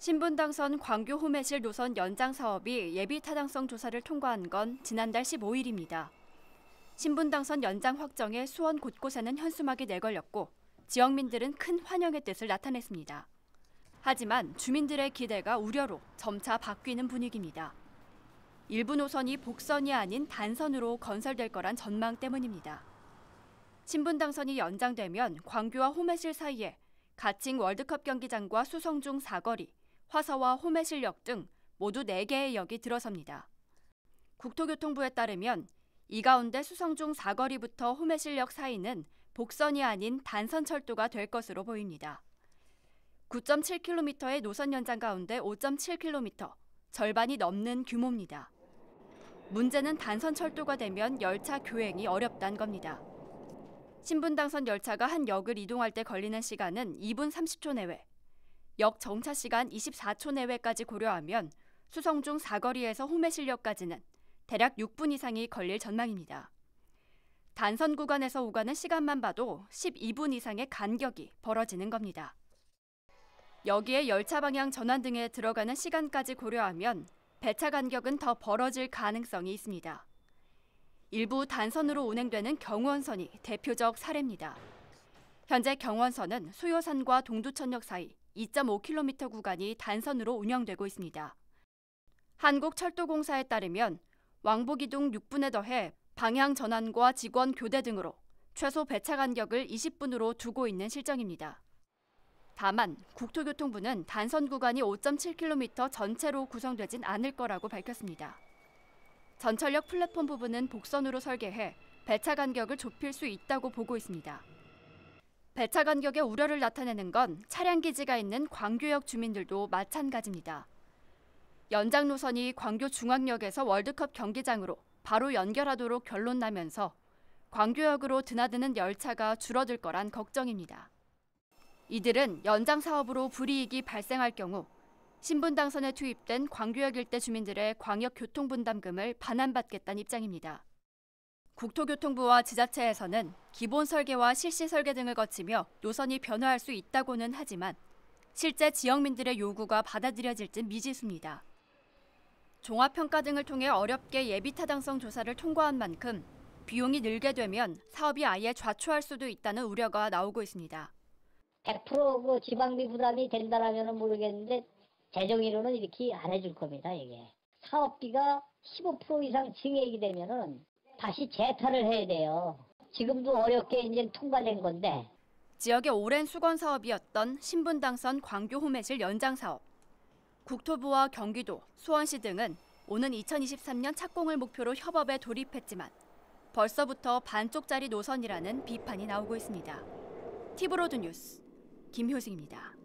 신분 당선 광교 호매실 노선 연장 사업이 예비 타당성 조사를 통과한 건 지난달 15일입니다. 신분 당선 연장 확정에 수원 곳곳에는 현수막이 내걸렸고 지역민들은 큰 환영의 뜻을 나타냈습니다. 하지만 주민들의 기대가 우려로 점차 바뀌는 분위기입니다. 일부 노선이 복선이 아닌 단선으로 건설될 거란 전망 때문입니다. 신분 당선이 연장되면 광교와 호매실 사이에 가칭 월드컵 경기장과 수성중 사거리, 화서와 호매실역 등 모두 4개의 역이 들어섭니다. 국토교통부에 따르면 이 가운데 수성중 사거리부터 호매실역 사이는 복선이 아닌 단선 철도가 될 것으로 보입니다. 9.7km의 노선 연장 가운데 5.7km, 절반이 넘는 규모입니다. 문제는 단선 철도가 되면 열차 교행이 어렵다는 겁니다. 신분 당선 열차가 한 역을 이동할 때 걸리는 시간은 2분 30초 내외, 역 정차 시간 24초 내외까지 고려하면 수성 중 사거리에서 호매실역까지는 대략 6분 이상이 걸릴 전망입니다. 단선 구간에서 오가는 시간만 봐도 12분 이상의 간격이 벌어지는 겁니다. 여기에 열차 방향 전환 등에 들어가는 시간까지 고려하면 배차 간격은 더 벌어질 가능성이 있습니다. 일부 단선으로 운행되는 경원선이 대표적 사례입니다. 현재 경원선은 수요산과 동두천역 사이 2.5km 구간이 단선으로 운영되고 있습니다. 한국철도공사에 따르면 왕복 이동 6분에 더해 방향 전환과 직원 교대 등으로 최소 배차 간격을 20분으로 두고 있는 실정입니다. 다만 국토교통부는 단선 구간이 5.7km 전체로 구성되진 않을 거라고 밝혔습니다. 전철역 플랫폼 부분은 복선으로 설계해 배차 간격을 좁힐 수 있다고 보고 있습니다. 배차 간격에 우려를 나타내는 건 차량 기지가 있는 광교역 주민들도 마찬가지입니다. 연장 노선이 광교 중앙역에서 월드컵 경기장으로 바로 연결하도록 결론 나면서 광교역으로 드나드는 열차가 줄어들 거란 걱정입니다. 이들은 연장 사업으로 불이익이 발생할 경우 신분 당선에 투입된 광교역 일대 주민들의 광역 교통 분담금을 반환받겠다는 입장입니다. 국토교통부와 지자체에서는 기본 설계와 실시 설계 등을 거치며 노선이 변화할 수 있다고는 하지만 실제 지역민들의 요구가 받아들여질지 미지수입니다. 종합평가 등을 통해 어렵게 예비 타당성 조사를 통과한 만큼 비용이 늘게 되면 사업이 아예 좌초할 수도 있다는 우려가 나오고 있습니다. 100%그 지방비 부담이 된다라면 모르겠는데 재정의로는 이렇게 안 해줄 겁니다 이게 사업비가 15% 이상 증액이 되면은 다시 재탈을 해야 돼요. 지금도 어렵게 이제 통과된 건데. 지역의 오랜 수건 사업이었던 신분 당선 광교 호매실 연장 사업. 국토부와 경기도, 수원시 등은 오는 2023년 착공을 목표로 협업에 돌입했지만 벌써부터 반쪽짜리 노선이라는 비판이 나오고 있습니다. 티브로드 뉴스 김효승입니다.